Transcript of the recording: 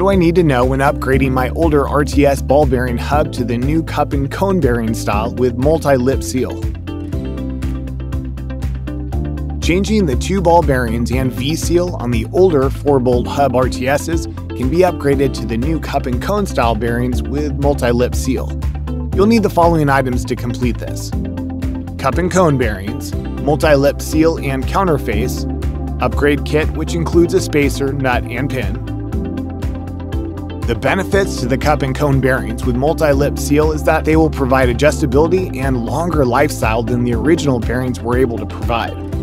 do I need to know when upgrading my older RTS ball bearing hub to the new cup and cone bearing style with multi-lip seal? Changing the two ball bearings and V-seal on the older 4-bolt hub RTSs can be upgraded to the new cup and cone style bearings with multi-lip seal. You'll need the following items to complete this. Cup and cone bearings, multi-lip seal and counterface, upgrade kit which includes a spacer, nut, and pin. The benefits to the cup and cone bearings with multi-lip seal is that they will provide adjustability and longer lifestyle than the original bearings were able to provide.